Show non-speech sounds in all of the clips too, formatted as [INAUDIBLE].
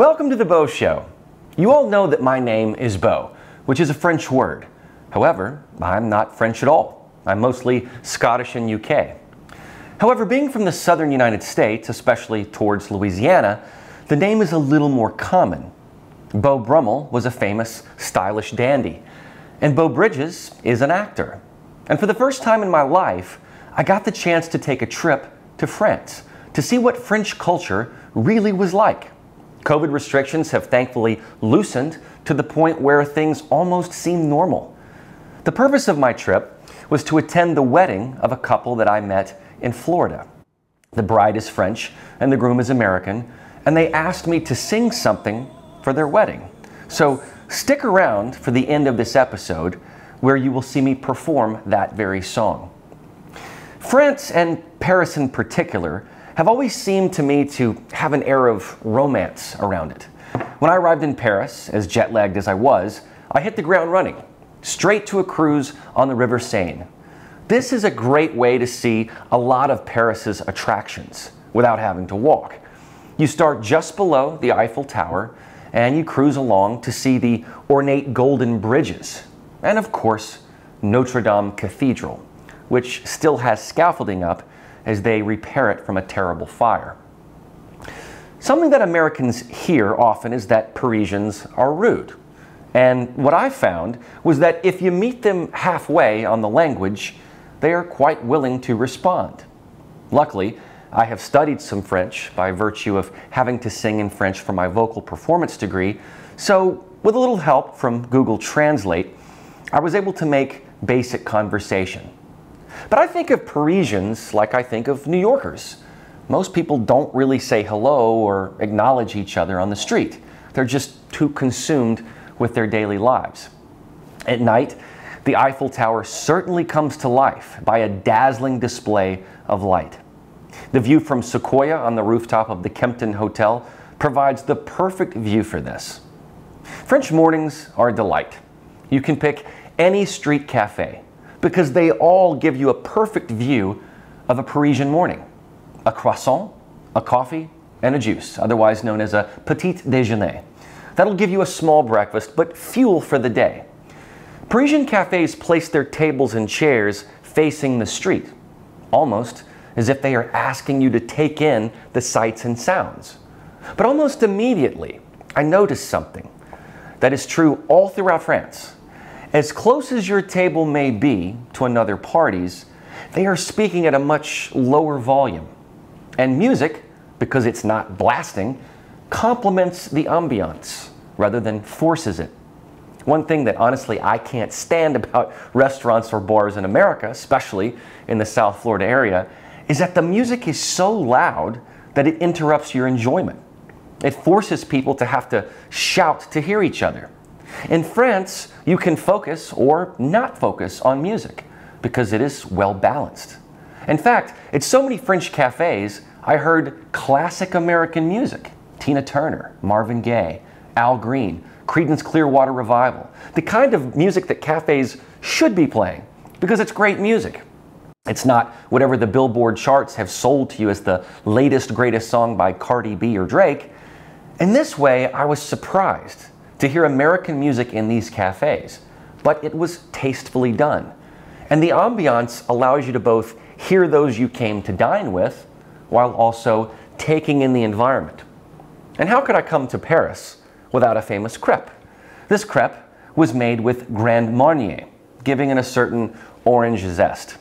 Welcome to the Beau Show. You all know that my name is Beau, which is a French word. However, I'm not French at all. I'm mostly Scottish and UK. However, being from the southern United States, especially towards Louisiana, the name is a little more common. Beau Brummell was a famous, stylish dandy, and Beau Bridges is an actor. And for the first time in my life, I got the chance to take a trip to France to see what French culture really was like. COVID restrictions have thankfully loosened to the point where things almost seem normal. The purpose of my trip was to attend the wedding of a couple that I met in Florida. The bride is French and the groom is American, and they asked me to sing something for their wedding. So stick around for the end of this episode where you will see me perform that very song. France and Paris in particular have always seemed to me to have an air of romance around it. When I arrived in Paris, as jet lagged as I was, I hit the ground running, straight to a cruise on the River Seine. This is a great way to see a lot of Paris's attractions without having to walk. You start just below the Eiffel Tower and you cruise along to see the ornate golden bridges and, of course, Notre Dame Cathedral, which still has scaffolding up as they repair it from a terrible fire. Something that Americans hear often is that Parisians are rude. And what I found was that if you meet them halfway on the language, they are quite willing to respond. Luckily, I have studied some French by virtue of having to sing in French for my vocal performance degree, so with a little help from Google Translate, I was able to make basic conversation. But I think of Parisians like I think of New Yorkers. Most people don't really say hello or acknowledge each other on the street. They're just too consumed with their daily lives. At night, the Eiffel Tower certainly comes to life by a dazzling display of light. The view from Sequoia on the rooftop of the Kimpton Hotel provides the perfect view for this. French mornings are a delight. You can pick any street cafe, because they all give you a perfect view of a Parisian morning a croissant, a coffee, and a juice, otherwise known as a petit déjeuner. That'll give you a small breakfast, but fuel for the day. Parisian cafes place their tables and chairs facing the street, almost as if they are asking you to take in the sights and sounds. But almost immediately, I noticed something that is true all throughout France. As close as your table may be to another party's, they are speaking at a much lower volume. And music, because it's not blasting, complements the ambiance rather than forces it. One thing that honestly I can't stand about [LAUGHS] restaurants or bars in America, especially in the South Florida area, is that the music is so loud that it interrupts your enjoyment. It forces people to have to shout to hear each other. In France, you can focus or not focus on music because it is well balanced. In fact, at so many French cafes, I heard classic American music Tina Turner, Marvin Gaye, Al Green, Creedence Clearwater Revival, the kind of music that cafes should be playing because it's great music. It's not whatever the Billboard charts have sold to you as the latest greatest song by Cardi B or Drake. In this way, I was surprised to hear American music in these cafes, but it was tastefully done. And the ambiance allows you to both hear those you came to dine with while also taking in the environment. And how could I come to Paris without a famous crepe? This crepe was made with Grand Marnier, giving it a certain orange zest.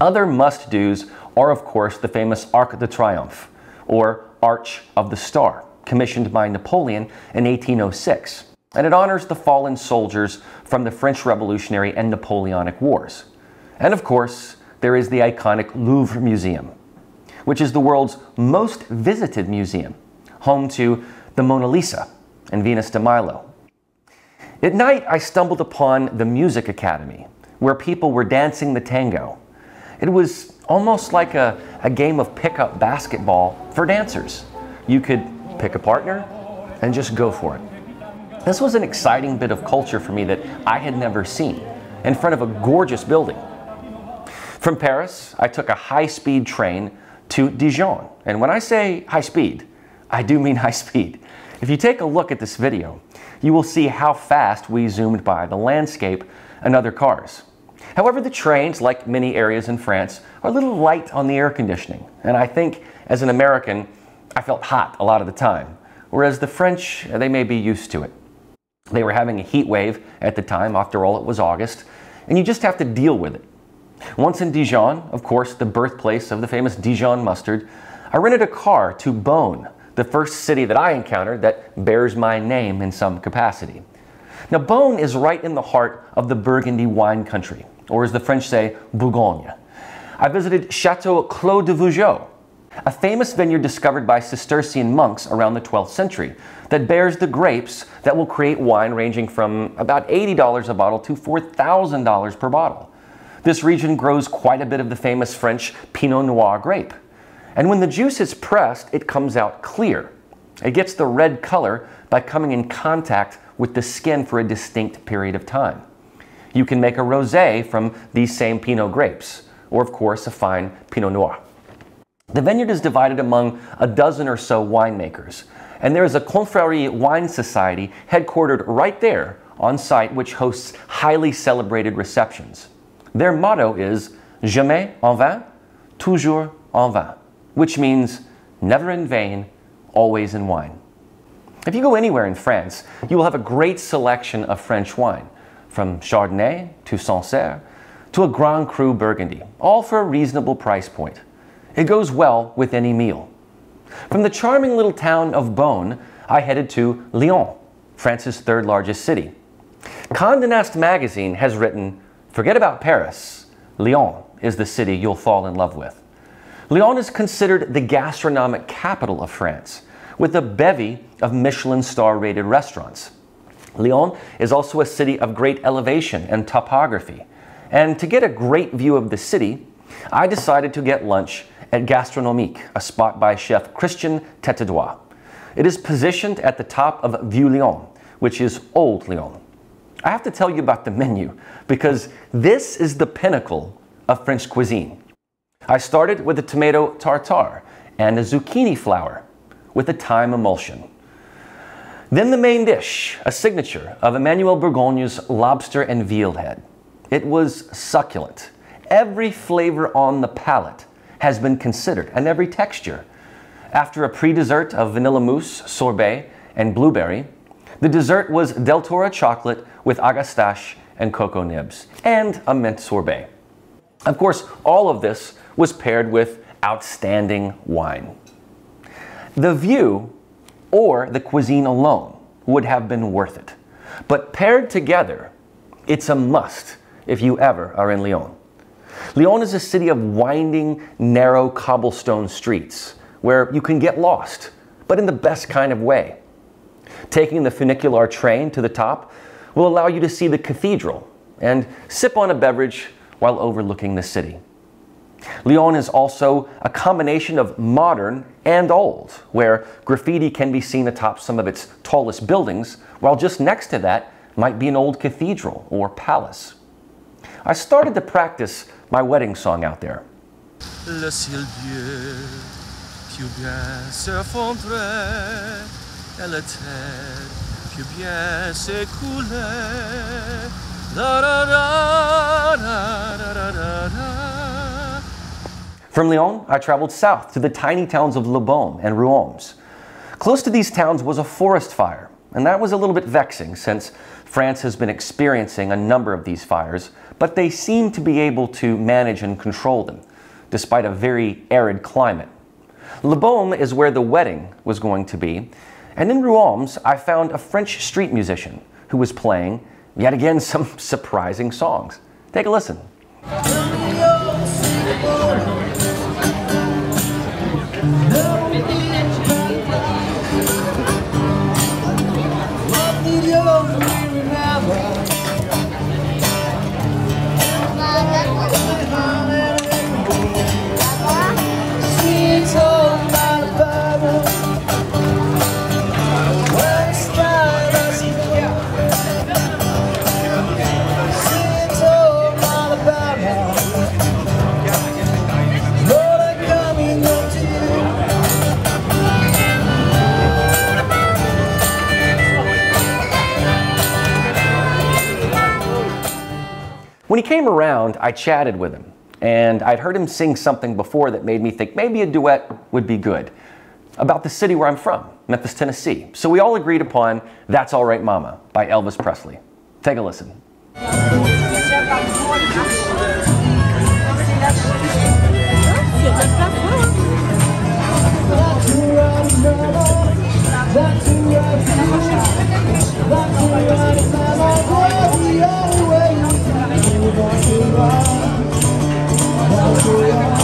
Other must dos are, of course, the famous Arc de Triomphe, or Arch of the Star commissioned by Napoleon in 1806, and it honors the fallen soldiers from the French Revolutionary and Napoleonic Wars. And of course, there is the iconic Louvre Museum, which is the world's most visited museum, home to the Mona Lisa and Venus de Milo. At night, I stumbled upon the Music Academy, where people were dancing the tango. It was almost like a, a game of pickup basketball for dancers. You could pick a partner, and just go for it. This was an exciting bit of culture for me that I had never seen in front of a gorgeous building. From Paris, I took a high speed train to Dijon. And when I say high speed, I do mean [LAUGHS] high speed. If you take a look at this video, you will see how fast we zoomed by the landscape and other cars. However, the trains, like many areas in France, are a little light on the air conditioning, and I think as an American, I felt hot a lot of the time, whereas the French, they may be used to it. They were having a heat wave at the time, after all, it was August, and you just have to deal with it. Once in Dijon, of course, the birthplace of the famous Dijon mustard, I rented a car to Beaune, the first city that I encountered that bears my name in some capacity. Now, Beaune is right in the heart of the Burgundy wine country, or as the French say, Bourgogne. I visited Chateau Clos de Vougeot, a famous vineyard discovered by Cistercian monks around the 12th century that bears the grapes that will create wine ranging from about $80 a bottle to $4,000 per bottle. This region grows quite a bit of the famous French Pinot Noir grape. And when the juice is pressed, it comes out clear. It gets the red color by coming in contact with the skin for a distinct period of time. You can make a rosé from these same Pinot grapes, or of course a fine Pinot Noir. The vineyard is divided among a dozen or so winemakers, and there is a Confrérie Wine Society headquartered right there on site which hosts highly celebrated receptions. Their motto is Jamais en vain, toujours en vin, which means never in vain, always in wine. If you go anywhere in France, you will have a great selection of French wine, from Chardonnay to Sancerre to a Grand Cru Burgundy, all for a reasonable price point. It goes well with any meal. From the charming little town of Beaune, I headed to Lyon, France's third largest city. Condé Nast magazine has written, Forget about Paris. Lyon is the city you'll fall in love with. Lyon is considered the gastronomic capital of France, with a bevy of Michelin star rated restaurants. Lyon is also a city of great elevation and topography. And to get a great view of the city, I decided to get lunch at Gastronomique, a spot by chef Christian Têtedoie. It is positioned at the top of Vieux Lyon, which is Old Lyon. I have to tell you about the menu because this is the pinnacle of French cuisine. I started with a tomato tartare and a zucchini flower with a thyme emulsion. Then the main dish, a signature of Emmanuel Bourgogne's lobster and veal head. It was succulent. Every flavor on the palate has been considered, and every texture. After a pre-dessert of vanilla mousse, sorbet, and blueberry, the dessert was Del Toro chocolate with agastache and cocoa nibs, and a mint sorbet. Of course, all of this was paired with outstanding wine. The view or the cuisine alone would have been worth it. But paired together, it's a must if you ever are in Lyon. Lyon is a city of winding, narrow cobblestone streets where you can get lost, but in the best kind of way. Taking the funicular train to the top will allow you to see the cathedral and sip on a beverage while overlooking the city. Lyon is also a combination of modern and old, where graffiti can be seen atop some of its tallest buildings, while just next to that might be an old cathedral or palace. I started to practice my wedding song out there. Le ciel bleu, bien s'effondrer, et la terre bien s'écouler. From Lyon, I traveled south to the tiny towns of Labeaume and Ruoms. Close to these towns was a forest fire, and that was a little bit vexing since France has been experiencing a number of these fires, but they seem to be able to manage and control them, despite a very arid climate. Labeaume is where the wedding was going to be, and in Ruoms, I found a French street musician who was playing, yet again, some [LAUGHS] surprising songs. Take a listen. When he came around, I chatted with him, and I'd heard him sing something before that made me think maybe a duet would be good about the city where I'm from, Memphis, Tennessee. So we all agreed upon That's All Right Mama by Elvis Presley. Take a listen. Thank you.